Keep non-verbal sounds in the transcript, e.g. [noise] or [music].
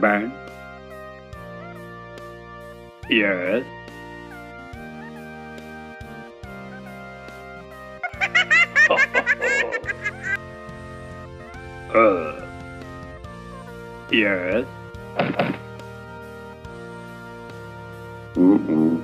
bạn Yes. [laughs] uh. Yes. Mm-mm.